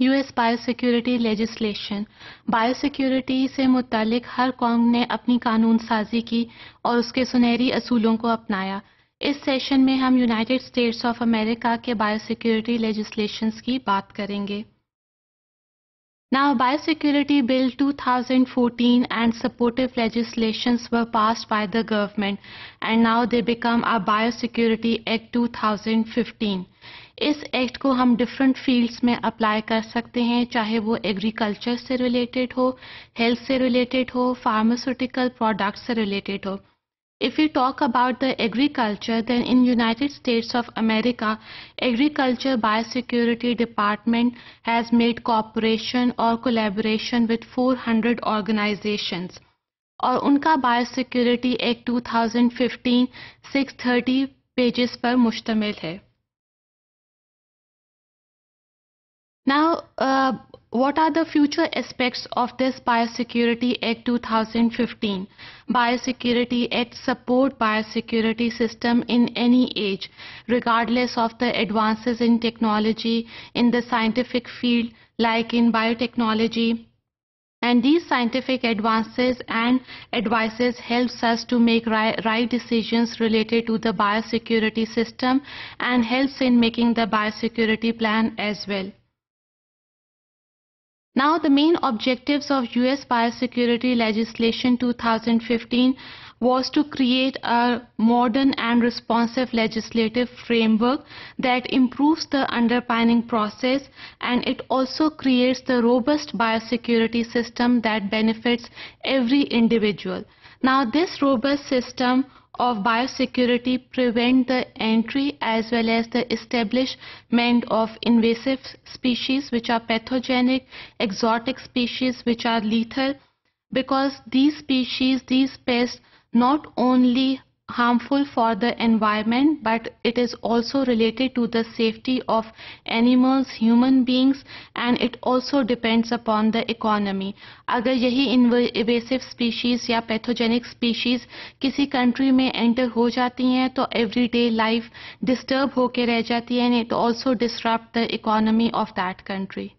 US biosecurity legislation biosecurity से मुतलिक हर कौम ने अपनी कानून साजी की और उसके सुनहरी असूलों को अपनाया। इस सेशन में हम यूनाइटेड स्टेट्स ऑफ़ अमेरिका के बायोसिक्योरिटी लेजिस्लेशंस की बात करेंगे। Now, Biosecurity Bill 2014 and supportive legislations were passed by the government and now they become a Biosecurity Act 2015. इस एक्ट को हम डिफरेंट फील्ड्स में अप्लाई कर सकते हैं, चाहे वो एग्रीकल्चर से रिलेटेड हो हेल्थ से रिलेटेड हो फार्मास्यूटिकल प्रोडक्ट से रिलेटेड हो। If you talk about the agriculture then in United States of America agriculture biosecurity department has made cooperation और कोलेबोरेशन विद 400 हंड्रेड और उनका बायो सिक्योरिटी एक्ट 2015 630 पेजेस पर मुश्तमिल है। Now, uh, what are the future aspects of this Biosecurity Act 2015? Biosecurity Act support biosecurity system in any age, regardless of the advances in technology in the scientific field, like in biotechnology. And these scientific advances and advices helps us to make right, right decisions related to the biosecurity system and helps in making the biosecurity plan as well. Now, the main objectives of US Biosecurity Legislation 2015 was to create a modern and responsive legislative framework that improves the underpinning process and it also creates the robust biosecurity system that benefits every individual. Now, this robust system of biosecurity prevent the entry as well as the establishment of invasive species which are pathogenic, exotic species which are lethal. Because these species, these pests not only harmful for the environment but it is also related to the safety of animals human beings and it also depends upon the economy अगर यही invasive species या pathogenic species किसी country में enter हो जाती हैं तो everyday life disturb होके रह जाती है and it also disrupt the economy of that country